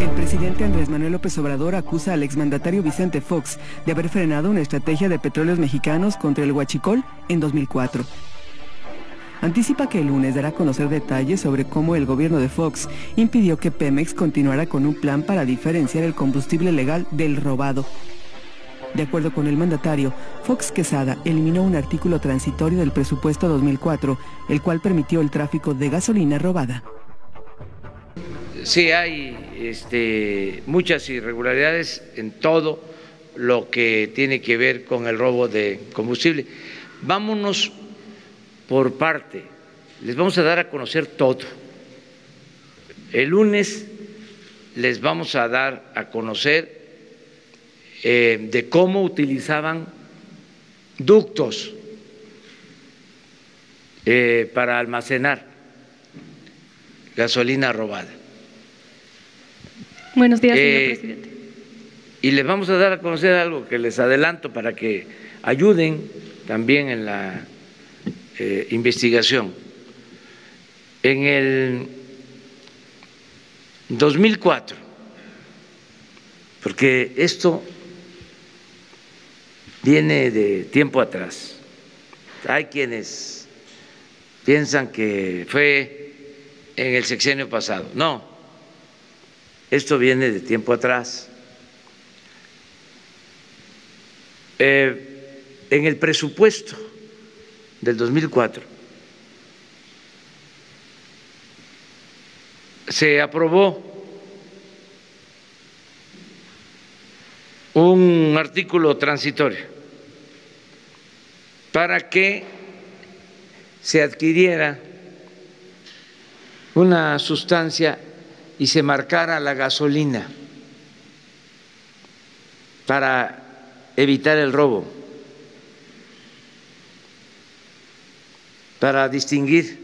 El presidente Andrés Manuel López Obrador acusa al exmandatario Vicente Fox de haber frenado una estrategia de petróleos mexicanos contra el huachicol en 2004. Anticipa que el lunes dará a conocer detalles sobre cómo el gobierno de Fox impidió que Pemex continuara con un plan para diferenciar el combustible legal del robado. De acuerdo con el mandatario, Fox Quesada eliminó un artículo transitorio del presupuesto 2004, el cual permitió el tráfico de gasolina robada. Sí, hay este, muchas irregularidades en todo lo que tiene que ver con el robo de combustible. Vámonos por parte, les vamos a dar a conocer todo. El lunes les vamos a dar a conocer eh, de cómo utilizaban ductos eh, para almacenar gasolina robada. Buenos días, señor Eh, presidente. Y les vamos a dar a conocer algo que les adelanto para que ayuden también en la eh, investigación. En el 2004, porque esto viene de tiempo atrás. Hay quienes piensan que fue en el sexenio pasado. No, esto viene de tiempo atrás. Eh, en el presupuesto del 2004 se aprobó un artículo transitorio para que se adquiriera una sustancia y se marcara la gasolina para evitar el robo, para distinguir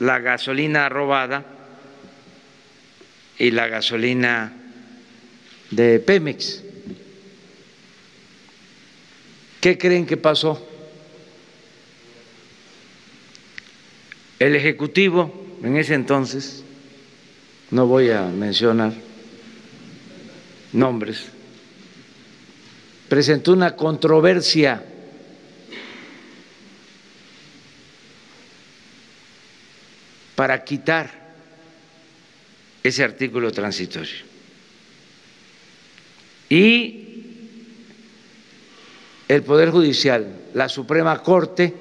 la gasolina robada y la gasolina de Pemex. ¿Qué creen que pasó? El Ejecutivo en ese entonces, no voy a mencionar nombres, presentó una controversia. Para quitar ese artículo transitorio. Y el Poder Judicial, la Suprema Corte,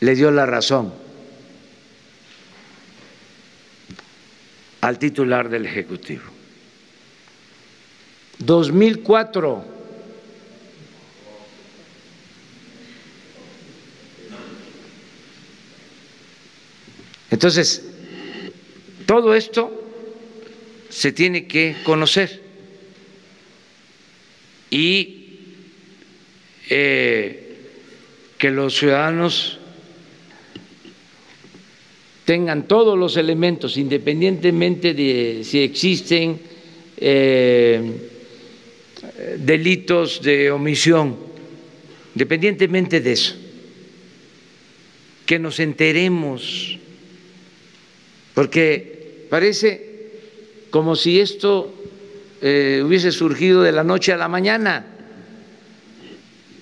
le dio la razón al titular del Ejecutivo. 2004. Entonces, todo esto se tiene que conocer y eh, que los ciudadanos tengan todos los elementos, independientemente de si existen eh, delitos de omisión, independientemente de eso, que nos enteremos, porque parece como si esto eh, hubiese surgido de la noche a la mañana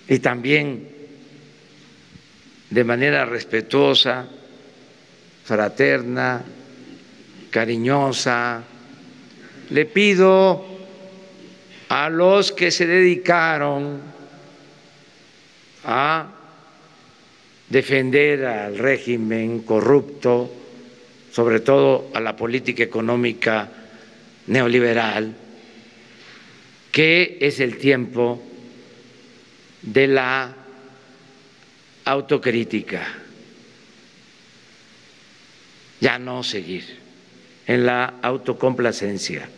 y también de manera respetuosa, fraterna, cariñosa. Le pido a los que se dedicaron a defender al régimen corrupto, sobre todo a la política económica neoliberal, que es el tiempo de la autocrítica ya no seguir en la autocomplacencia.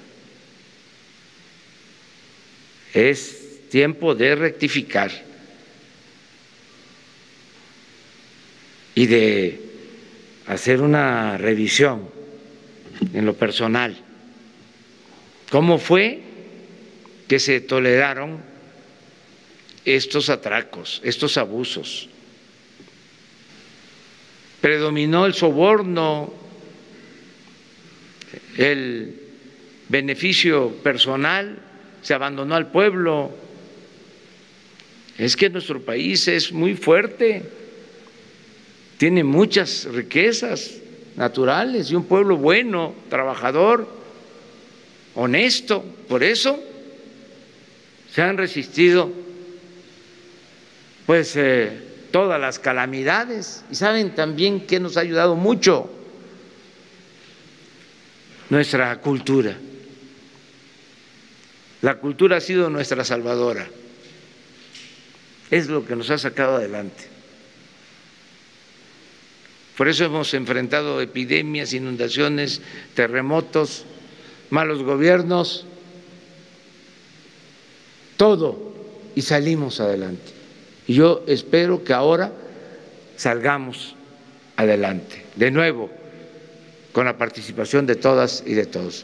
Es tiempo de rectificar y de hacer una revisión en lo personal. ¿Cómo fue que se toleraron estos atracos, estos abusos? Predominó el soborno, el beneficio personal, se abandonó al pueblo. Es que nuestro país es muy fuerte, tiene muchas riquezas naturales y un pueblo bueno, trabajador, honesto. Por eso se han resistido pues eh, todas las calamidades y saben también que nos ha ayudado mucho nuestra cultura. La cultura ha sido nuestra salvadora. Es lo que nos ha sacado adelante. Por eso hemos enfrentado epidemias, inundaciones, terremotos, malos gobiernos, todo, y salimos adelante. Y yo espero que ahora salgamos adelante, de nuevo, con la participación de todas y de todos.